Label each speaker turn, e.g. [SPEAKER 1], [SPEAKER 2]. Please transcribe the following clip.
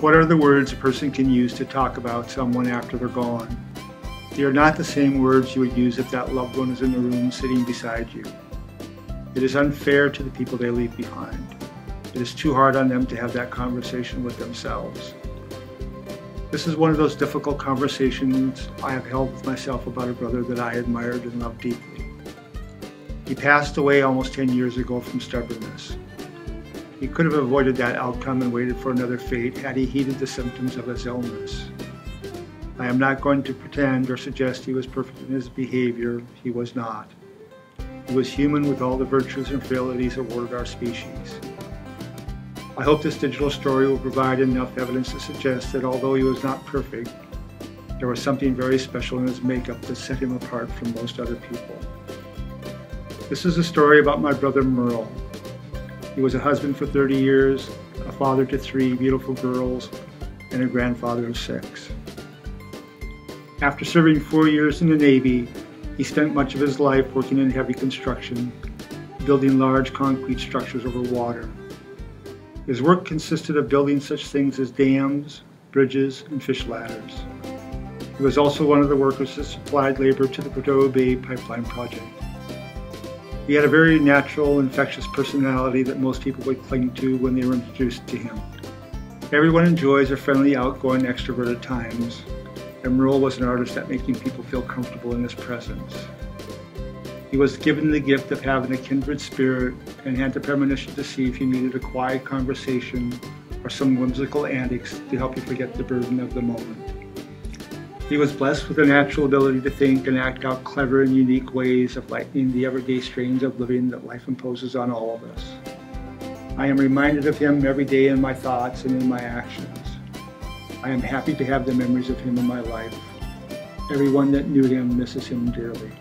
[SPEAKER 1] What are the words a person can use to talk about someone after they're gone? They are not the same words you would use if that loved one is in the room sitting beside you. It is unfair to the people they leave behind. It is too hard on them to have that conversation with themselves. This is one of those difficult conversations I have held with myself about a brother that I admired and loved deeply. He passed away almost 10 years ago from stubbornness. He could have avoided that outcome and waited for another fate had he heeded the symptoms of his illness. I am not going to pretend or suggest he was perfect in his behavior. He was not. He was human with all the virtues and frailties awarded our species. I hope this digital story will provide enough evidence to suggest that although he was not perfect, there was something very special in his makeup that set him apart from most other people. This is a story about my brother Merle. He was a husband for 30 years, a father to three beautiful girls, and a grandfather of six. After serving four years in the Navy, he spent much of his life working in heavy construction, building large concrete structures over water. His work consisted of building such things as dams, bridges, and fish ladders. He was also one of the workers that supplied labor to the Prudhoe Bay pipeline project. He had a very natural, infectious personality that most people would cling to when they were introduced to him. Everyone enjoys a friendly, outgoing extrovert at times, and Merle was an artist at making people feel comfortable in his presence. He was given the gift of having a kindred spirit and had the premonition to see if you needed a quiet conversation or some whimsical antics to help you forget the burden of the moment. He was blessed with a natural ability to think and act out clever and unique ways of lightening the everyday strains of living that life imposes on all of us. I am reminded of him every day in my thoughts and in my actions. I am happy to have the memories of him in my life. Everyone that knew him misses him dearly.